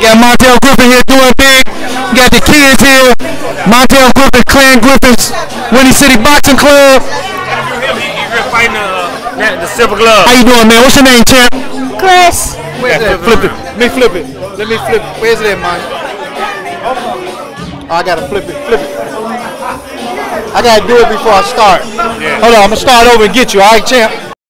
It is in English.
Got Montell Griffin here doing big. Got the kids here. Montell Griffin, Clan Griffins, Windy City Boxing Club. fighting the, the silver glove. How you doing, man? What's your name, champ? Chris. Where's that? Flip it. Let me flip it. Let me flip it. Where's that, man? Oh, I gotta flip it. Flip it. I gotta do it before I start. Yeah. Hold on, I'm gonna start over and get you. All right, champ.